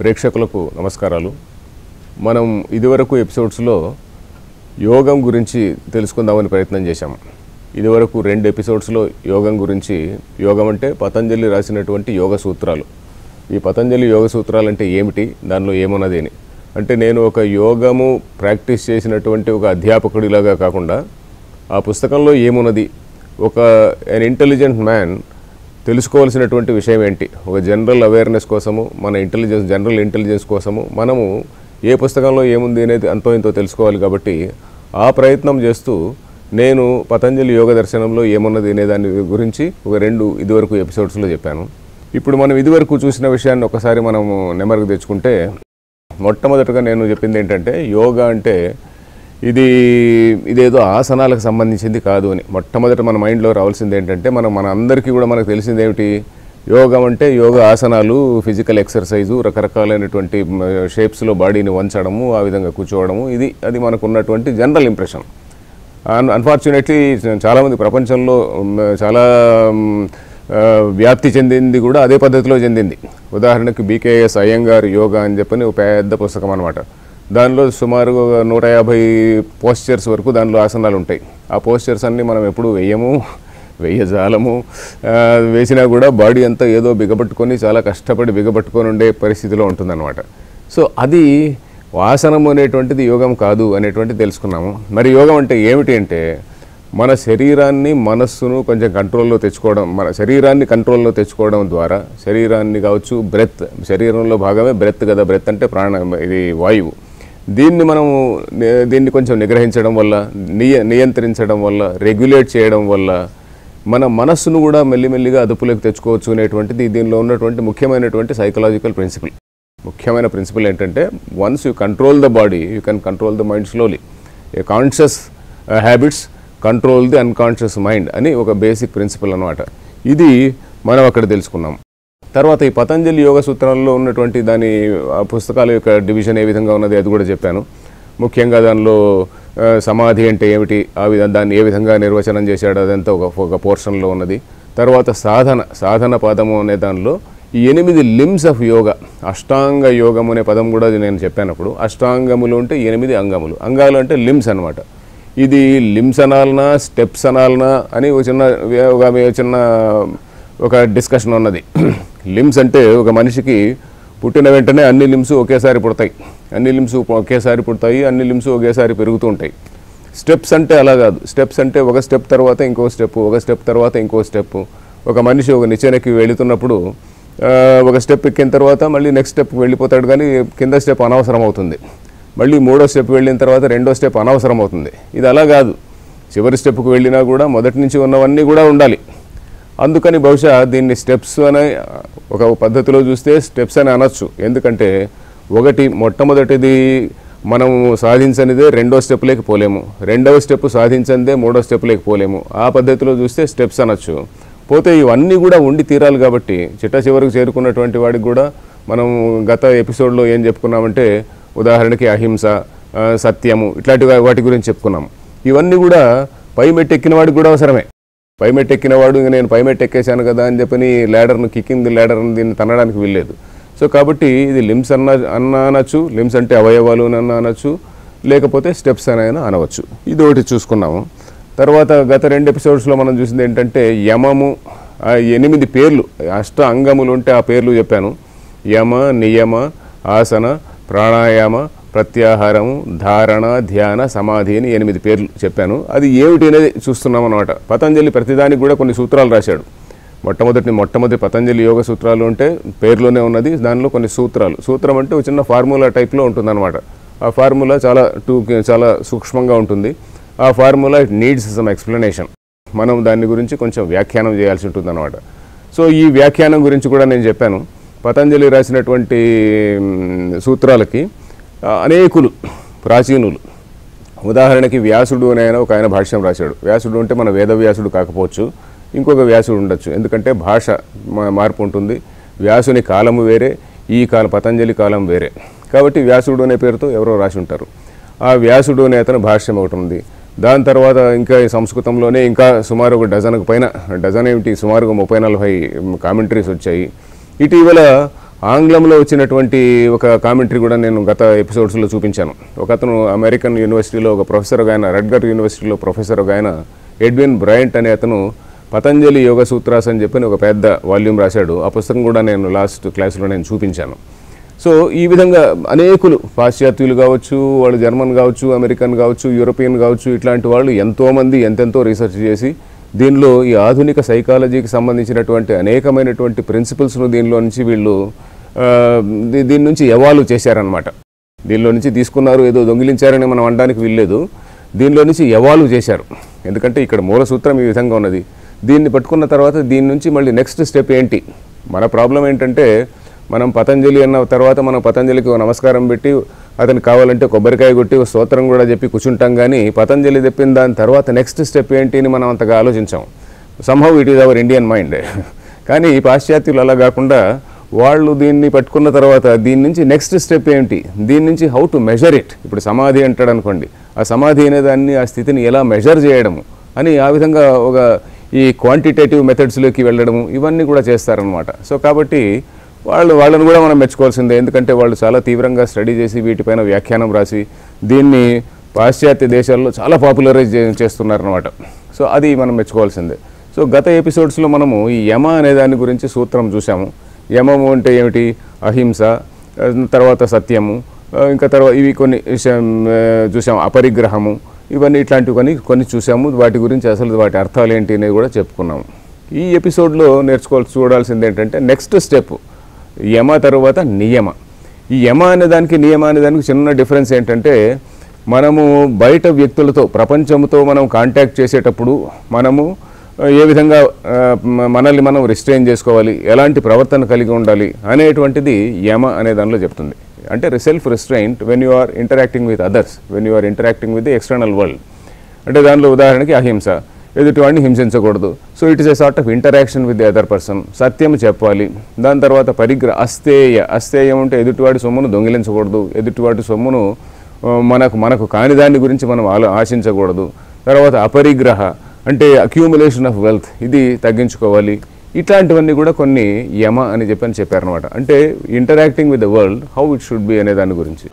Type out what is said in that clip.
ప్రేక్షకులకు నమస్కారాలు. మనం ఇదివరకు ఎపిసోడ్స్లో యోగం గురించి తెలుసుకుందామని ప్రయత్నం చేశాం. ఇదివరకు రెండు ఎపిసోడ్స్లో యోగం గురించి యోగం అంటే పతంజలి రాసినటువంటి యోగ సూత్రాలు. ఈ పతంజలి యోగ సూత్రాలు అంటే ఏమిటి? దానిలో ఏమున్నది అని. అంటే నేను ఒక యోగము ప్రాక్టీస్ చేసినటువంటి ఒక అధ్యాపకుడిలాగా కాకుండా ఆ పుస్తకంలో ఏమున్నది? ఒక ఎన్ ఇంటెలిజెంట్ మ్యాన్ తెలుసుకోవాల్సినటువంటి విషయం ఏంటి? ఒక జనరల్ అవేర్నెస్ కోసము మన ఇంటెలిజెన్స్ జనరల్ ఇంటెలిజెన్స్ కోసము మనము ఏ పుస్తకంలో ఏముంది అనేది అంతో ఇంతో తెలుసుకోవాలి కాబట్టి ఆ ప్రయత్నం చేస్తూ నేను పతంజలి యోగ దర్శనంలో ఏమున్నది అనే దాని గురించి ఒక రెండు ఇదివరకు ఎపిసోడ్స్లో చెప్పాను. ఇప్పుడు మనం ఇదివరకు చూసిన విషయాన్ని ఒకసారి మనము నెమరుకు తెచ్చుకుంటే మొట్టమొదటగా నేను చెప్పింది ఏంటంటే యోగా అంటే ఇది ఇదేదో ఆసనాలకు సంబంధించింది కాదు అని. మొట్టమొదట మన మైండ్లో రావాల్సింది ఏంటంటే మనం మన అందరికీ కూడా మనకు తెలిసింది ఏమిటి? యోగం అంటే యోగ ఆసనాలు ఫిజికల్ ఎక్సర్సైజు రకరకాలైనటువంటి షేప్స్లో బాడీని వంచడము ఆ విధంగా కూర్చోవడము ఇది అది మనకు ఉన్నటువంటి జనరల్ ఇంప్రెషన్. అన్ అన్ఫార్చునేట్లీ చాలామంది ప్రపంచంలో చాలా వ్యాప్తి చెందింది కూడా అదే పద్ధతిలో చెందింది. ఉదాహరణకు బీకేఎస్ అయ్యంగారు యోగా అని చెప్పని ఒక పెద్ద పుస్తకం అనమాట దానిలో సుమారు నూట యాభై పోస్చర్స్ వరకు దానిలో ఆసనాలు ఉంటాయి ఆ పోస్చర్స్ అన్నీ మనం ఎప్పుడు వేయము వెయ్యజాలము వేసినా కూడా బాడీ అంతా ఏదో బిగబట్టుకొని చాలా కష్టపడి బిగబట్టుకొని ఉండే పరిస్థితిలో ఉంటుందన్నమాట. సో అది వాసనం అనేటువంటిది యోగం కాదు అనేటువంటిది తెలుసుకున్నాము. మరి యోగం అంటే ఏమిటి అంటే మన శరీరాన్ని మనస్సును కొంచెం కంట్రోల్లో తెచ్చుకోవడం మన శరీరాన్ని కంట్రోల్లో తెచ్చుకోవడం ద్వారా శరీరాన్ని కావచ్చు బ్రెత్ శరీరంలో భాగమే బ్రెత్ కదా బ్రెత్ అంటే ప్రాణ ఇది వాయువు. దీన్ని మనము దీన్ని కొంచెం నిగ్రహించడం వల్ల నియ నియంత్రించడం వల్ల రెగ్యులేట్ చేయడం వల్ల మన మనస్సును కూడా మెల్లిమెల్లిగా అదుపులోకి తెచ్చుకోవచ్చు అనేటువంటిది దీనిలో ఉన్నటువంటి ముఖ్యమైనటువంటి సైకలాజికల్ ప్రిన్సిపల్ ముఖ్యమైన ప్రిన్సిపల్ ఏంటంటే once you control the body you can control the mind slowly a conscious habits control the unconscious mind అని ఒక బేసిక్ ప్రిన్సిపల్ అనమాట ఇది మనం అక్కడ తెలుసుకున్నాం. తర్వాత ఈ పతంజలి యోగ సూత్రాల్లో ఉన్నటువంటి దాని ఆ పుస్తకాల యొక్క డివిజన్ ఏ విధంగా ఉన్నది అది కూడా చెప్పాను. ముఖ్యంగా దానిలో సమాధి అంటే ఏమిటి ఆ విధంగా దాన్ని ఏ విధంగా నిర్వచనం చేశాడు అదంతా ఒక ఒక పోర్షన్లో ఉన్నది. తర్వాత సాధన సాధన పదము అనే దానిలో ఈ ఎనిమిది లిమ్స్ ఆఫ్ యోగా అష్టాంగ యోగం అనే పదం కూడా నేను చెప్పానప్పుడు అష్టాంగములు అంటే ఎనిమిది అంగములు. అంగాలు అంటే లిమ్స్ అనమాట ఇది లిమ్స్ అనాలనా స్టెప్స్ అనాలనా అని ఒక చిన్న ఒక చిన్న ఒక డిస్కషన్ ఉన్నది. లిమ్స్ అంటే ఒక మనిషికి పుట్టిన వెంటనే అన్ని లిమ్స్ ఒకేసారి పుడతాయి. అన్ని లిమ్స్ ఒకేసారి పుడతాయి అన్ని లిమ్స్ ఒకేసారి పెరుగుతూ ఉంటాయి. స్టెప్స్ అంటే అలా కాదు. స్టెప్స్ అంటే ఒక స్టెప్ తర్వాత ఇంకో స్టెప్ ఒక స్టెప్ తర్వాత ఇంకో స్టెప్. ఒక మనిషి ఒక నిచ్చెనకి వెళుతున్నప్పుడు ఒక స్టెప్ ఎక్కిన తర్వాత మళ్ళీ నెక్స్ట్ స్టెప్ వెళ్ళిపోతాడు కానీ కింద స్టెప్ అనవసరం అవుతుంది మళ్ళీ మూడో స్టెప్ వెళ్ళిన తర్వాత రెండో స్టెప్ అనవసరం అవుతుంది ఇది అలా కాదు. చివరి స్టెప్కి వెళ్ళినా కూడా మొదటి నుంచి ఉన్నవన్నీ కూడా ఉండాలి. అందుకని బహుశా దీన్ని స్టెప్స్ అనే ఒక పద్ధతిలో చూస్తే స్టెప్స్ అని అనొచ్చు. ఎందుకంటే ఒకటి మొట్టమొదటిది మనం సాధించనిదే రెండో స్టెప్లోకి పోలేము. రెండవ స్టెప్ సాధించనిదే మూడో స్టెప్లోకి పోలేము. ఆ పద్ధతిలో చూస్తే స్టెప్స్ అనొచ్చు. పోతే ఇవన్నీ కూడా ఉండి తీరాలి కాబట్టి చిట్ట చివరికి చేరుకున్నటువంటి వాడికి కూడా మనం గత ఎపిసోడ్లో ఏం చెప్పుకున్నామంటే ఉదాహరణకి అహింస సత్యము ఇట్లాంటి వాటి గురించి చెప్పుకున్నాం. ఇవన్నీ కూడా పై మెట్టెక్కిన వాడికి కూడా అవసరమే. పైమెట్ ఎక్కినవాడు ఎక్కిన వాడు నేను పైమెట్ ఎక్కేశాను కదా అని చెప్పని ల్యాడర్ను కిక్కింది ల్యాడర్ని దీన్ని తనడానికి వెళ్ళలేదు సో కాబట్టి ఇది లిమ్స్ అన్న అన్న అనొచ్చు లిమ్స్ అంటే అవయవాలు అన్న అనొచ్చు లేకపోతే స్టెప్స్ అని అయినా అనవచ్చు. ఇది ఒకటి చూసుకున్నాము. తర్వాత గత రెండు ఎపిసోడ్స్లో మనం చూసింది ఏంటంటే యమము ఎనిమిది పేర్లు అష్ట అంగములు ఉంటే ఆ పేర్లు చెప్పాను. యమ నియమ ఆసన ప్రాణాయామ ప్రత్యాహారము ధారణ ధ్యాన సమాధి అని ఎనిమిది పేర్లు చెప్పాను. అది ఏమిటి అనేది చూస్తున్నాం అనమాట పతంజలి ప్రతిదానికి కూడా కొన్ని సూత్రాలు రాశాడు. మొట్టమొదటి మొట్టమొదటి పతంజలి యోగ సూత్రాలు అంటే పేర్లోనే ఉన్నది. దానిలో కొన్ని సూత్రాలు. సూత్రం అంటే ఒక చిన్న ఫార్ములా టైప్లో ఉంటుందన్నమాట. ఆ ఫార్ములా చాలా టూ చాలా సూక్ష్మంగా ఉంటుంది. ఆ formula it needs some explanation. మనం దాని గురించి కొంచెం వ్యాఖ్యానం చేయాల్సి ఉంటుందన్నమాట. సో ఈ వ్యాఖ్యానం గురించి కూడా నేను చెప్పాను. పతంజలి రాసినటువంటి సూత్రాలకి అనేకులు ప్రాచీనులు. ఉదాహరణకి వ్యాసుడు అని ఆయన ఒక ఆయన భాష్యం రాశాడు. వ్యాసుడు అంటే మన వేదవ్యాసుడు కాకపోవచ్చు ఇంకొక వ్యాసుడు ఉండొచ్చు. ఎందుకంటే భాష మార్పు ఉంటుంది. వ్యాసుని కాలము వేరే ఈ కాల పతంజలి కాలం వేరే. కాబట్టి వ్యాసుడు అనే పేరుతో ఎవరో రాసి ఉంటారు ఆ వ్యాసుడు అనే అతను భాష్యం ఒకటి ఉంది. దాని తర్వాత ఇంకా సంస్కృతంలోనే ఇంకా సుమారు ఒక డజన్కు పైన డజన్ ఏమిటి? సుమారుగా ముప్పై నలభై కామెంటరీస్ వచ్చాయి. ఇటీవల ఆంగ్లంలో వచ్చినటువంటి ఒక కామెంటరీ కూడా నేను గత ఎపిసోడ్స్లో చూపించాను. ఒక అతను అమెరికన్ యూనివర్సిటీలో ఒక ప్రొఫెసర్ ఒక ఆయన రెడ్గర్ యూనివర్సిటీలో ప్రొఫెసర్ ఒక ఆయన ఎడ్విన్ బ్రయంట్ అనే అతను పతంజలి యోగ సూత్రాస్ అని చెప్పి ఒక పెద్ద వాల్యూమ్ రాశాడు. ఆ పుస్తకం కూడా నేను లాస్ట్ క్లాస్లో నేను చూపించాను. సో ఈ విధంగా అనేకులు పాశ్చాత్యులు కావచ్చు వాళ్ళు జర్మన్ కావచ్చు అమెరికన్ కావచ్చు యూరోపియన్ కావచ్చు ఇట్లాంటి వాళ్ళు ఎంతోమంది ఎంతెంతో రీసెర్చ్ చేసి దీనిలో ఈ ఆధునిక సైకాలజీకి సంబంధించినటువంటి అనేకమైనటువంటి ప్రిన్సిపల్స్ను దీనిలో నుంచి వీళ్ళు దీని నుంచి ఎవాల్వ్ చేశారనమాట దీనిలో నుంచి తీసుకున్నారు ఏదో దొంగిలించారని మనం అనడానికి వీల్లేదు. దీనిలో నుంచి ఎవాల్వ్ చేశారు. ఎందుకంటే ఇక్కడ మూల సూత్రం ఈ విధంగా ఉన్నది. దీన్ని పట్టుకున్న తర్వాత దీని నుంచి మళ్ళీ నెక్స్ట్ స్టెప్ ఏంటి? మన ప్రాబ్లం ఏంటంటే మనం పతంజలి అన్న తర్వాత మనం పతంజలికి నమస్కారం పెట్టి అతనికి కావాలంటే కొబ్బరికాయ కొట్టి స్తోత్రం కూడా చెప్పి కూర్చుంటాం కానీ పతంజలి చెప్పిన దాని తర్వాత నెక్స్ట్ స్టెప్ ఏంటి అని మనం అంతగా ఆలోచించాం. Somehow it is our Indian mind కానీ ఈ పాశ్చాత్యులు అలా కాకుండా వాళ్ళు దీన్ని పట్టుకున్న తర్వాత దీని నుంచి నెక్స్ట్ స్టెప్ ఏంటి? దీని నుంచి హౌ టు మెజర్ ఇట్ ఇప్పుడు సమాధి అంటాడు అనుకోండి. ఆ సమాధి అనే దాన్ని ఆ స్థితిని ఎలా మెజర్ చేయడము? అని ఆ విధంగా ఒక ఈ క్వాంటిటేటివ్ మెథడ్స్లోకి వెళ్ళడము ఇవన్నీ కూడా చేస్తారనమాట సో కాబట్టి వాళ్ళు వాళ్ళని కూడా మనం మెచ్చుకోవాల్సిందే. ఎందుకంటే వాళ్ళు చాలా తీవ్రంగా స్టడీ చేసి వీటిపైన వ్యాఖ్యానం రాసి దీన్ని పాశ్చాత్య దేశాల్లో చాలా పాపులరైజ్ చేస్తున్నారనమాట సో అది మనం మెచ్చుకోవాల్సిందే. సో గత ఎపిసోడ్స్లో మనము ఈ యమ అనే దాని గురించి సూత్రం చూసాము యమము అంటే ఏమిటి? అహింస తర్వాత సత్యము ఇంకా తర్వాత ఇవి కొన్ని విషయం, చూసాము అపరిగ్రహము ఇవన్నీ ఇట్లాంటివి కొన్ని కొన్ని చూసాము వాటి గురించి అసలు వాటి అర్థాలు ఏంటి అనేది కూడా చెప్పుకున్నాము. ఈ ఎపిసోడ్లో నేర్చుకోవాల్సి చూడాల్సింది ఏంటంటే నెక్స్ట్ స్టెప్ యమ తరువాత నియమ. ఈ యమ అనే దానికి నియమ అనే దానికి చిన్న డిఫరెన్స్ ఏంటంటే మనము బయట వ్యక్తులతో ప్రపంచంతో మనం కాంటాక్ట్ చేసేటప్పుడు మనము ఏ విధంగా మనల్ని మనం రిస్ట్రెయిన్ చేసుకోవాలి ఎలాంటి ప్రవర్తన కలిగి ఉండాలి అనేటువంటిది యమ అనే దానిలో చెప్తుంది. అంటే self restraint when you are interacting with others when you are interacting with the external world అంటే దానిలో ఉదాహరణకి అహింస. ఎదుటివాడిని హింసించకూడదు. So it is a sort of interaction with the other person సత్యం చెప్పాలి. దాని తర్వాత పరిగ్ర అస్తేయ అస్తేయం అంటే ఎదుటివాడి సొమ్మును దొంగిలించకూడదు. ఎదుటివాడి సొమ్మును మనకు మనకు కాని దాని గురించి మనం ఆలో ఆశించకూడదు. తర్వాత అపరిగ్రహ అంటే అక్యూములేషన్ ఆఫ్ వెల్త్ ఇది తగ్గించుకోవాలి. ఇట్లాంటివన్నీ కూడా కొన్ని యమ అని చెప్పని చెప్పారనమాట అంటే interacting with the world how it should be అనే దాని గురించి.